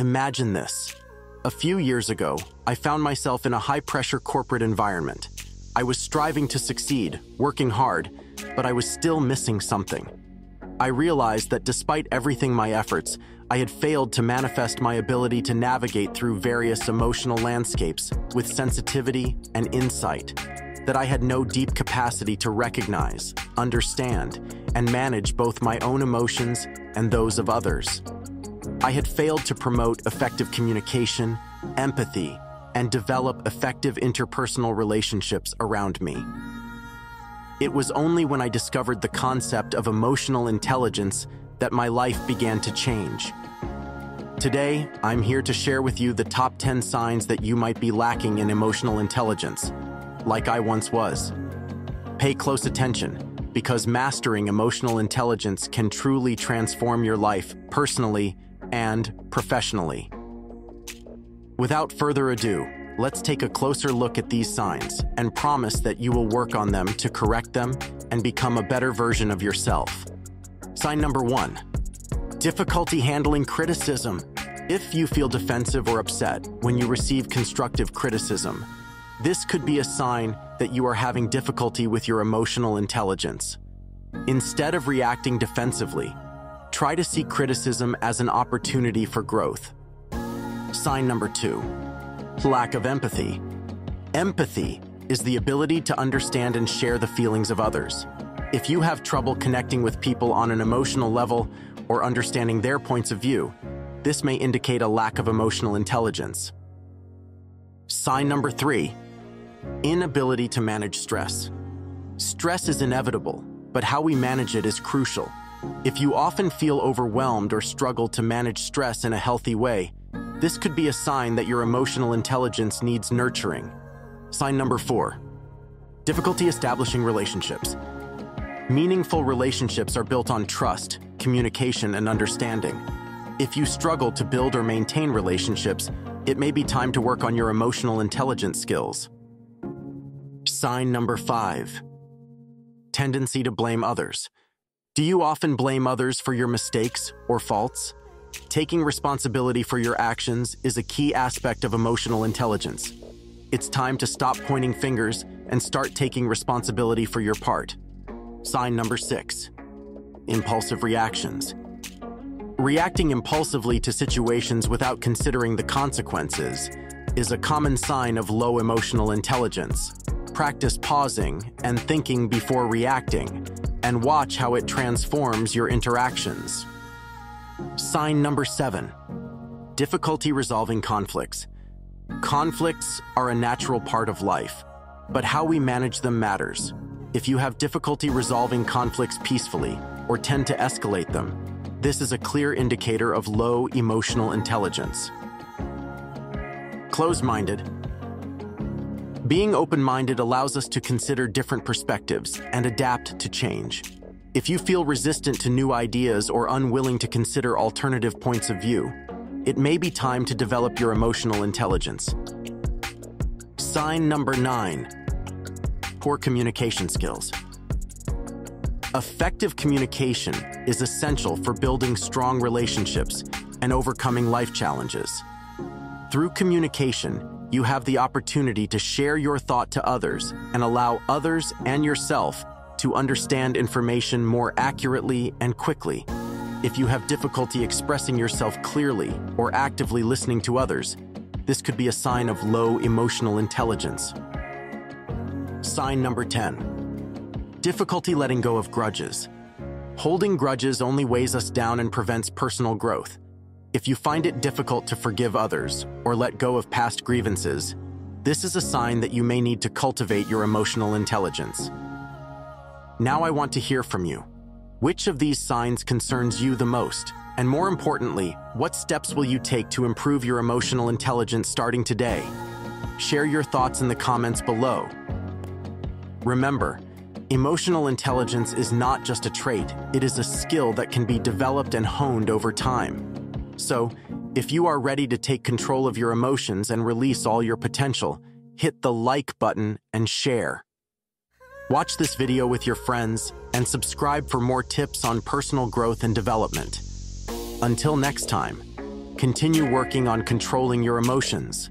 Imagine this. A few years ago, I found myself in a high-pressure corporate environment. I was striving to succeed, working hard, but I was still missing something. I realized that despite everything my efforts, I had failed to manifest my ability to navigate through various emotional landscapes with sensitivity and insight, that I had no deep capacity to recognize, understand, and manage both my own emotions and those of others. I had failed to promote effective communication, empathy, and develop effective interpersonal relationships around me. It was only when I discovered the concept of emotional intelligence that my life began to change. Today, I'm here to share with you the top 10 signs that you might be lacking in emotional intelligence, like I once was. Pay close attention, because mastering emotional intelligence can truly transform your life personally and professionally. Without further ado, let's take a closer look at these signs and promise that you will work on them to correct them and become a better version of yourself. Sign number one, difficulty handling criticism. If you feel defensive or upset when you receive constructive criticism, this could be a sign that you are having difficulty with your emotional intelligence. Instead of reacting defensively, try to see criticism as an opportunity for growth. Sign number two, lack of empathy. Empathy is the ability to understand and share the feelings of others. If you have trouble connecting with people on an emotional level or understanding their points of view, this may indicate a lack of emotional intelligence. Sign number three, inability to manage stress. Stress is inevitable, but how we manage it is crucial. If you often feel overwhelmed or struggle to manage stress in a healthy way, this could be a sign that your emotional intelligence needs nurturing. Sign number four, difficulty establishing relationships. Meaningful relationships are built on trust, communication, and understanding. If you struggle to build or maintain relationships, it may be time to work on your emotional intelligence skills. Sign number five, tendency to blame others. Do you often blame others for your mistakes or faults? Taking responsibility for your actions is a key aspect of emotional intelligence. It's time to stop pointing fingers and start taking responsibility for your part. Sign number six, impulsive reactions. Reacting impulsively to situations without considering the consequences is a common sign of low emotional intelligence. Practice pausing and thinking before reacting, and watch how it transforms your interactions. Sign number seven, difficulty resolving conflicts. Conflicts are a natural part of life, but how we manage them matters. If you have difficulty resolving conflicts peacefully or tend to escalate them, this is a clear indicator of low emotional intelligence. Closed-minded. Being open-minded allows us to consider different perspectives and adapt to change. If you feel resistant to new ideas or unwilling to consider alternative points of view, it may be time to develop your emotional intelligence. Sign number nine, poor communication skills. Effective communication is essential for building strong relationships and overcoming life challenges. Through communication, you have the opportunity to share your thought to others and allow others and yourself to understand information more accurately and quickly. If you have difficulty expressing yourself clearly or actively listening to others, this could be a sign of low emotional intelligence. Sign number 10. Difficulty letting go of grudges. Holding grudges only weighs us down and prevents personal growth. If you find it difficult to forgive others or let go of past grievances, this is a sign that you may need to cultivate your emotional intelligence. Now I want to hear from you. Which of these signs concerns you the most? And more importantly, what steps will you take to improve your emotional intelligence starting today? Share your thoughts in the comments below. Remember, emotional intelligence is not just a trait, it is a skill that can be developed and honed over time. So, if you are ready to take control of your emotions and release all your potential, hit the like button and share. Watch this video with your friends and subscribe for more tips on personal growth and development. Until next time, Continue working on controlling your emotions.